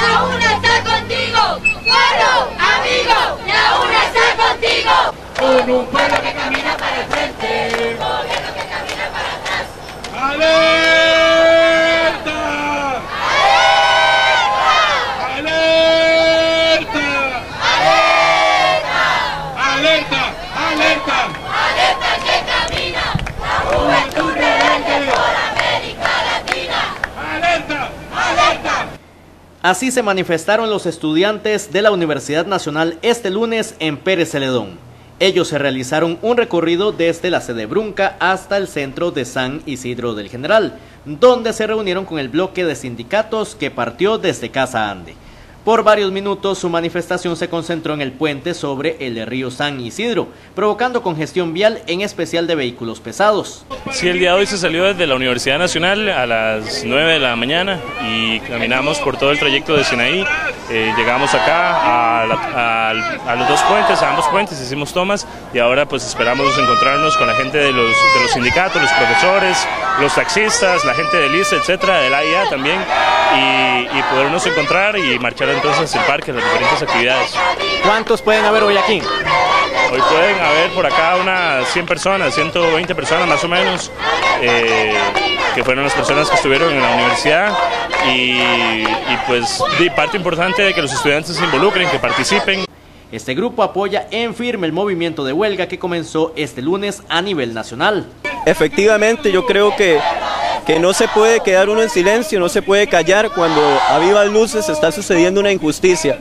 la UNA está contigo. Pueblo, amigo, la UNA está contigo. Con un pueblo que camina para el frente. Así se manifestaron los estudiantes de la Universidad Nacional este lunes en Pérez Celedón. Ellos se realizaron un recorrido desde la sede Brunca hasta el centro de San Isidro del General, donde se reunieron con el bloque de sindicatos que partió desde Casa Ande. Por varios minutos su manifestación se concentró en el puente sobre el río San Isidro, provocando congestión vial en especial de vehículos pesados. Sí, el día de hoy se salió desde la Universidad Nacional a las 9 de la mañana y caminamos por todo el trayecto de Sinaí. Eh, llegamos acá a, la- a- a los dos puentes, a ambos puentes, hicimos tomas y ahora pues esperamos encontrarnos con la gente de los, de los sindicatos, los profesores, los taxistas, la gente del ICE, etcétera, del AIA también y, y podernos encontrar y marchar entonces el parque, las diferentes actividades. ¿Cuántos pueden haber hoy aquí? Hoy pueden haber por acá unas 100 personas, 120 personas más o menos, eh, que fueron las personas que estuvieron en la universidad y, y pues parte importante de que los estudiantes se involucren, que participen. Este grupo apoya en firme el movimiento de huelga que comenzó este lunes a nivel nacional. Efectivamente, yo creo que, que no se puede quedar uno en silencio, no se puede callar cuando a vivas luces está sucediendo una injusticia.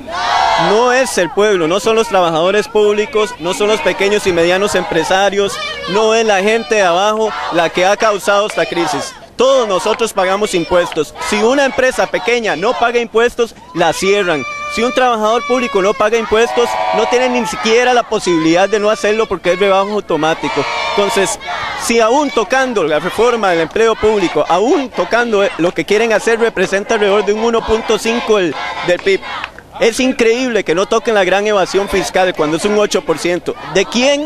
No es el pueblo, no son los trabajadores públicos, no son los pequeños y medianos empresarios, no es la gente de abajo la que ha causado esta crisis. Todos nosotros pagamos impuestos. Si una empresa pequeña no paga impuestos, la cierran. Si un trabajador público no paga impuestos, no tiene ni siquiera la posibilidad de no hacerlo porque es rebajo automático. Entonces, si aún tocando la reforma del empleo público, aún tocando lo que quieren hacer representa alrededor de un 1.5 del, del PIB, es increíble que no toquen la gran evasión fiscal cuando es un 8%. ¿De quién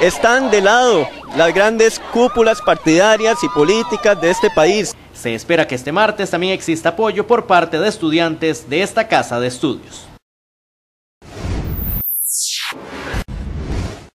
están de lado las grandes cúpulas partidarias y políticas de este país? Se espera que este martes también exista apoyo por parte de estudiantes de esta casa de estudios.